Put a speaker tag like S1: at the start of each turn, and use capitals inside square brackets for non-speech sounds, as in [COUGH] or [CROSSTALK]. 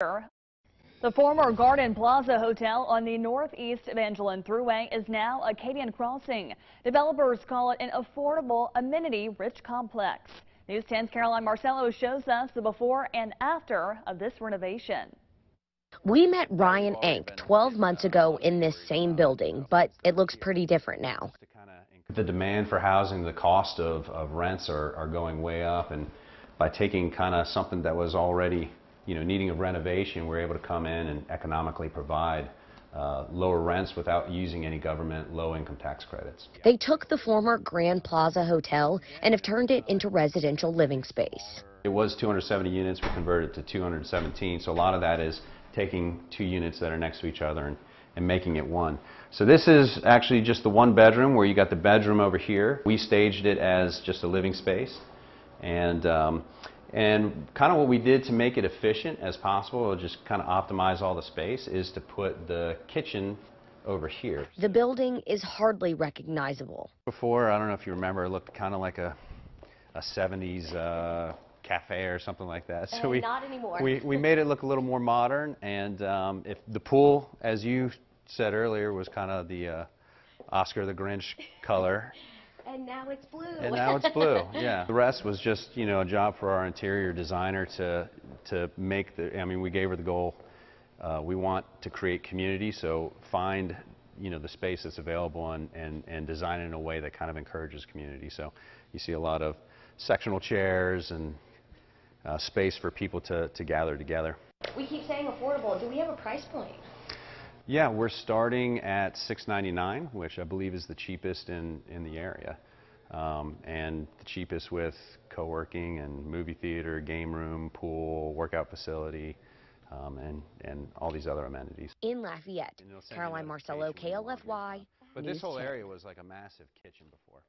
S1: The former Garden Plaza Hotel on the northeast Evangeline Thruway is now Acadian Crossing. Developers call it an affordable, amenity-rich complex. News 10's Caroline Marcello shows us the before and after of this renovation.
S2: We met Ryan Enk 12 months ago in this same building, but it looks pretty different now.
S3: The demand for housing, the cost of, of rents are, are going way up, and by taking kind of something that was already you know, needing a renovation, we're able to come in and economically provide uh, lower rents without using any government low-income tax credits.
S2: They took the former Grand Plaza Hotel and have turned it into residential living space.
S3: It was 270 units, we converted to 217, so a lot of that is taking two units that are next to each other and, and making it one. So this is actually just the one bedroom where you got the bedroom over here. We staged it as just a living space. And um, and kind of what we did to make it efficient as possible, or just kind of optimize all the space, is to put the kitchen over here.
S2: The building is hardly recognizable.
S3: Before, I don't know if you remember, it looked kind of like a, a 70s uh, cafe or something like that.
S2: So we, not anymore.
S3: we, we made it look a little more modern, and um, if the pool, as you said earlier, was kind of the uh, Oscar the Grinch color.
S2: And now it's blue.
S3: And now it's blue, [LAUGHS] yeah. The rest was just, you know, a job for our interior designer to, to make the, I mean, we gave her the goal. Uh, we want to create community, so find, you know, the space that's available and, and, and design it in a way that kind of encourages community. So you see a lot of sectional chairs and uh, space for people to, to gather together.
S2: We keep saying affordable. Do we have a price point?
S3: Yeah, we're starting at $6.99, which I believe is the cheapest in, in the area. Um, and the cheapest with co-working and movie theater, game room, pool, workout facility, um, and, and all these other amenities.
S2: In Lafayette, Caroline Marcello, KLFY.
S3: But
S2: News
S3: this whole
S2: 10.
S3: area was like a massive kitchen before.